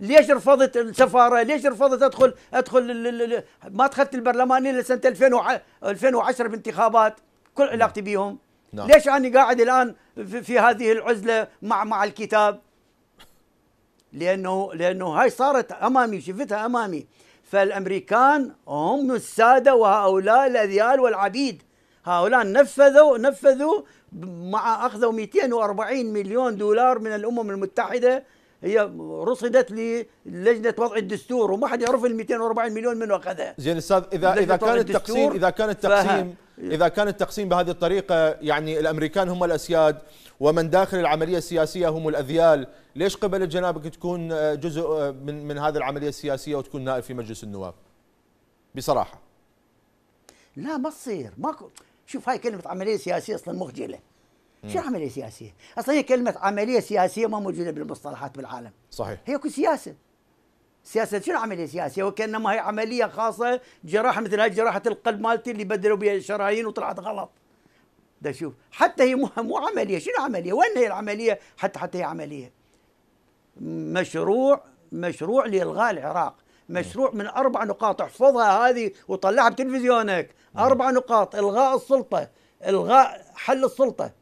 ليش رفضت السفارة؟ ليش رفضت ادخل أدخل ما دخلت البرلمان إلا سنة 2010 بانتخابات كل. علاقتي بيهم نعم. ليش أنا قاعد الآن في, في هذه العزلة مع مع الكتاب؟ لأنه لأنه هاي صارت أمامي شفتها أمامي فالأمريكان هم السادة وهؤلاء الأذيال والعبيد هؤلاء نفذوا نفذوا مع أخذوا 240 مليون دولار من الأمم المتحدة هي رصدت للجنة وضع الدستور وما حد يعرف ال 240 مليون منو أخذها. زين أستاذ اذا إذا كان التقسيم إذا كان التقسيم إذا كان التقسيم بهذه الطريقة يعني الأمريكان هم الأسياد ومن داخل العملية السياسية هم الأذيال ليش قبل جنابك تكون جزء من من هذه العملية السياسية وتكون نائب في مجلس النواب؟ بصراحة. لا ما تصير. ماكو شوف هاي كلمة عملية سياسية أصلا مخجلة. شو عملية سياسية؟ أصلا هي كلمة عملية سياسية ما موجودة بالمصطلحات بالعالم. صحيح. هي كل سياسة. سياسة شنو عملية سياسية؟ وكأنما هي عملية خاصة جراحة مثل هاي جراحة القلب مالتي اللي بدلوا بها الشرايين وطلعت غلط. ده شوف حتى هي مو مو عملية. شنو عملية؟ وين هي العملية؟ حتى حتى هي عملية. مشروع مشروع لإلغاء العراق. مشروع من أربع نقاط احفظها هذه وطلعها بتلفزيونك. أربع نقاط إلغاء السلطة. إلغاء حل السلطة.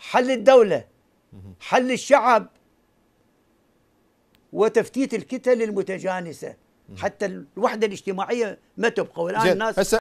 حل الدولة حل الشعب وتفتيت الكتل المتجانسة. حتى الوحدة الاجتماعية ما تبقى. والآن الناس